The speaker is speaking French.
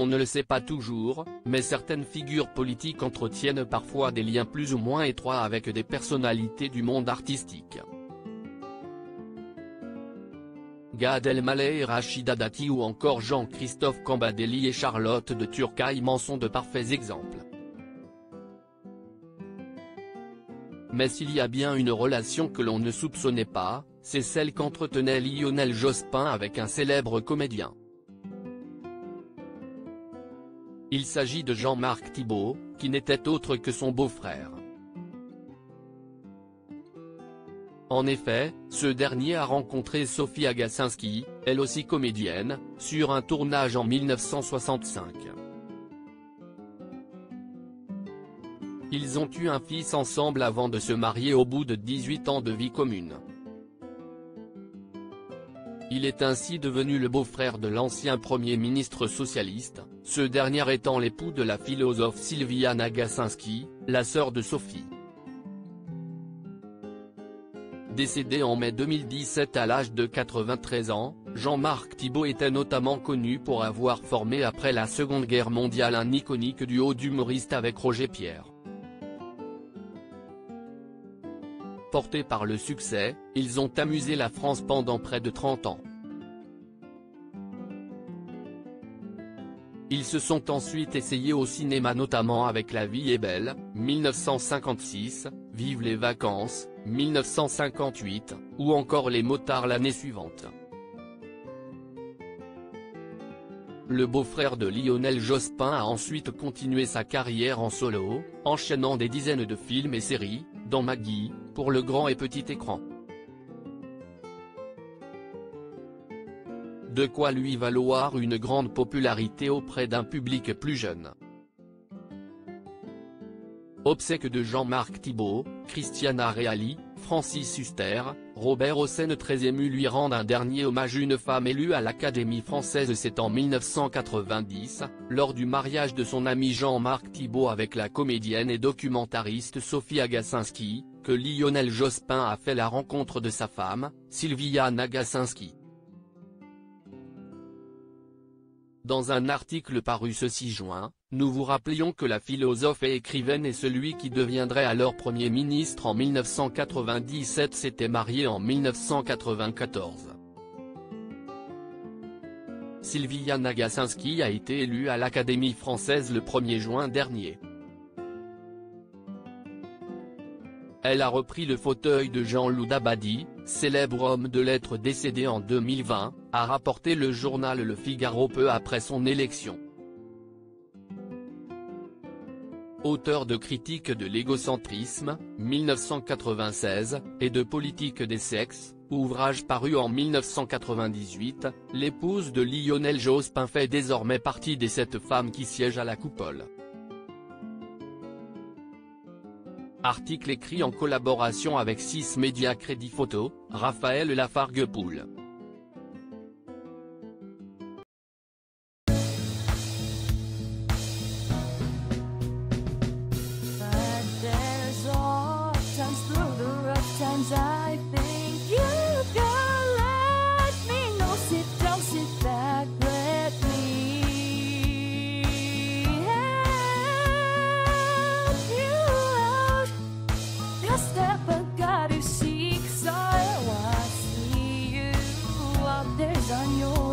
On ne le sait pas toujours, mais certaines figures politiques entretiennent parfois des liens plus ou moins étroits avec des personnalités du monde artistique. Gad Elmaleh et Rachida Dati ou encore Jean-Christophe Cambadély et Charlotte de en sont de parfaits exemples. Mais s'il y a bien une relation que l'on ne soupçonnait pas, c'est celle qu'entretenait Lionel Jospin avec un célèbre comédien. Il s'agit de Jean-Marc Thibault, qui n'était autre que son beau-frère. En effet, ce dernier a rencontré Sophie Agacinski, elle aussi comédienne, sur un tournage en 1965. Ils ont eu un fils ensemble avant de se marier au bout de 18 ans de vie commune. Il est ainsi devenu le beau-frère de l'ancien Premier ministre socialiste, ce dernier étant l'époux de la philosophe Sylvia Nagasinski, la sœur de Sophie. Décédé en mai 2017 à l'âge de 93 ans, Jean-Marc Thibault était notamment connu pour avoir formé après la Seconde Guerre mondiale un iconique duo d'humoristes avec Roger Pierre. Portés par le succès, ils ont amusé la France pendant près de 30 ans. Ils se sont ensuite essayés au cinéma notamment avec La vie est belle, 1956, Vive les vacances, 1958, ou encore Les motards l'année suivante. Le beau-frère de Lionel Jospin a ensuite continué sa carrière en solo, enchaînant des dizaines de films et séries, dont Maggie, pour le grand et petit écran. De quoi lui valoir une grande popularité auprès d'un public plus jeune. Obsèques de Jean-Marc Thibault, Christiana Reali, Francis Huster, Robert Hossein très ému lui rendent un dernier hommage une femme élue à l'Académie française c'est en 1990, lors du mariage de son ami Jean-Marc Thibault avec la comédienne et documentariste Sophie Agacinski, que Lionel Jospin a fait la rencontre de sa femme, Sylvia Nagasinski. Dans un article paru ce 6 juin, nous vous rappelions que la philosophe et écrivaine et celui qui deviendrait alors Premier ministre en 1997 s'était marié en 1994. Sylvia Nagasinski a été élue à l'Académie française le 1er juin dernier. Elle a repris le fauteuil de Jean-Loup Dabadi, célèbre homme de lettres décédé en 2020, a rapporté le journal Le Figaro peu après son élection. Auteur de critiques de l'égocentrisme, 1996, et de politique des sexes, ouvrage paru en 1998, l'épouse de Lionel Jospin fait désormais partie des sept femmes qui siègent à la coupole. Article écrit en collaboration avec 6 médias Crédit Photo, Raphaël there's There's on your